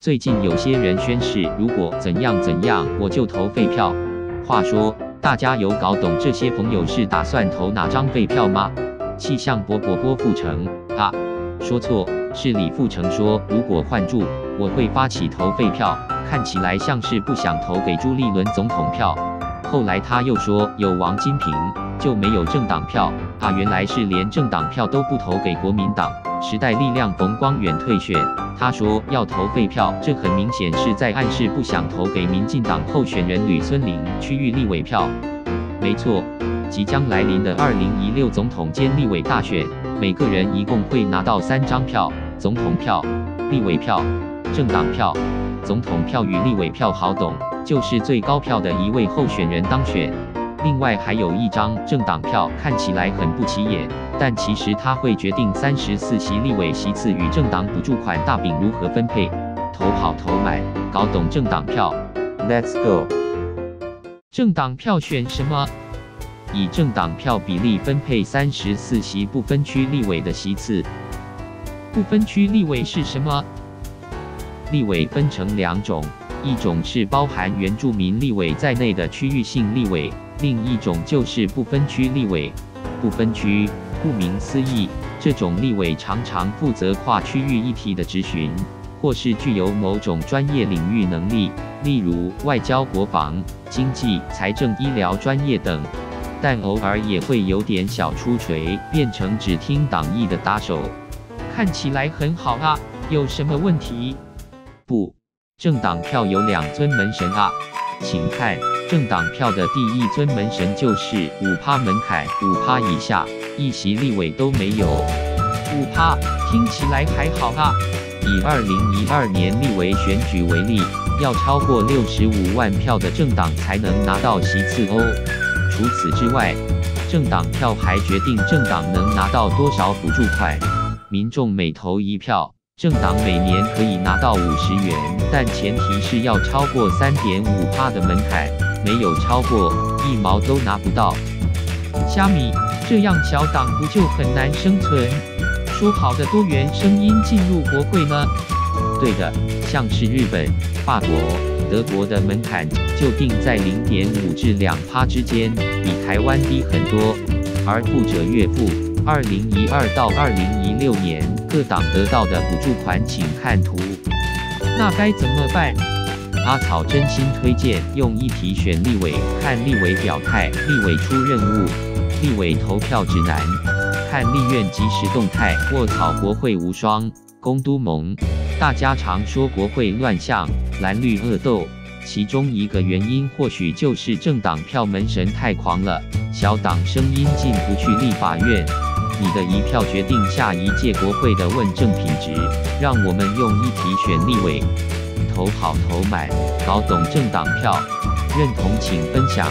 最近有些人宣誓，如果怎样怎样，我就投废票。话说，大家有搞懂这些朋友是打算投哪张废票吗？气象伯伯郭富城啊，说错，是李富城说，如果换注，我会发起投废票。看起来像是不想投给朱立伦总统票。后来他又说，有王金平就没有政党票啊，原来是连政党票都不投给国民党。时代力量冯光远退选，他说要投废票，这很明显是在暗示不想投给民进党候选人吕孙林区域立委票。没错，即将来临的二零一六总统兼立委大选，每个人一共会拿到三张票：总统票、立委票、政党票。总统票与立委票好懂，就是最高票的一位候选人当选。另外还有一张政党票，看起来很不起眼，但其实它会决定三十四席立委席次与政党补助款大饼如何分配。投好投买，搞懂政党票，Let's go。政党票选什么？以政党票比例分配三十四席不分区立委的席次。不分区立委是什么？立委分成两种，一种是包含原住民立委在内的区域性立委。另一种就是不分区立委，不分区，顾名思义，这种立委常常负责跨区域议题的质询，或是具有某种专业领域能力，例如外交、国防、经济、财政、医疗专业等，但偶尔也会有点小出锤，变成只听党意的打手。看起来很好啊，有什么问题？不，政党票有两尊门神啊，请看。政党票的第一尊门神就是五趴门槛，五趴以下一席立委都没有。五趴听起来还好啊。以二零一二年立委选举为例，要超过六十五万票的政党才能拿到席次哦。除此之外，政党票还决定政党能拿到多少补助款。民众每投一票，政党每年可以拿到五十元，但前提是要超过三点五趴的门槛。没有超过一毛都拿不到，虾米这样小党不就很难生存？说好的多元声音进入国会呢？对的，像是日本、法国、德国的门槛就定在零点五至两趴之间，比台湾低很多。而不者越富，二零一二到二零一六年各党得到的补助款，请看图。那该怎么办？阿草真心推荐用议题选立委，看立委表态，立委出任务，立委投票指南，看立院即时动态。卧草国会无双，公都盟。大家常说国会乱象，蓝绿恶斗，其中一个原因或许就是政党票门神太狂了，小党声音进不去立法院。你的一票决定下一届国会的问政品质，让我们用议题选立委。投好投买，搞懂政党票，认同请分享。